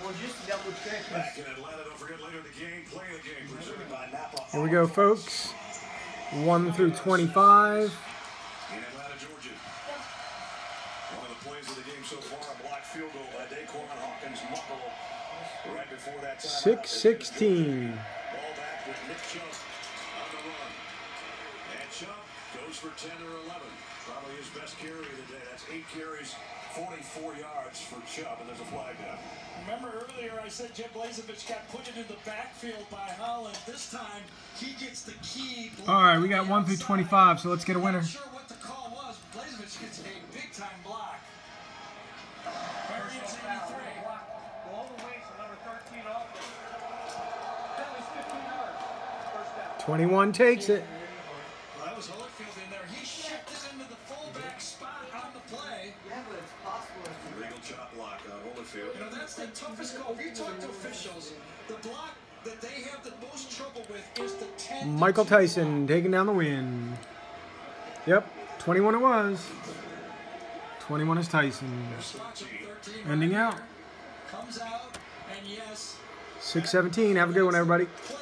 Well, just double check. Back in Atlanta, don't forget later the game, play the game, presented by Napa. Here we go, folks. 1 through 25. In Atlanta, Georgia. One of the plays of the game so far, a blocked field goal by Daquan Hawkins Muckle right before that time. 616. Ball back with Nick Chubb on the run. And Chubb goes for 10 or 11. Probably his best carry of the day. That's eight carries, 44 yards for Chubb, and there's a flag down. Remember earlier I said Jeb Blazevich got put into the backfield by Holland. This time he gets the key. All right, we got 1 through 25, so let's get a winner. Not sure what the call was. Blazevich gets a big time block. Variance 83. All the way to number 13 offense. That was 15 yards. First down. 21 takes it. Well, that was Holyfield in there. He shifted into the fullback spot on the play. Yeah, but it's possible. if you- Legal chop block on Holyfield. You know, that's the toughest call. If you talk to officials, the block that they have the most trouble with is the 10. Michael Tyson taking down the win. Yep, 21 it was. 21 is Tyson. Spots of 13 Ending out. Comes out, and yes, 617. Have a good one, everybody. play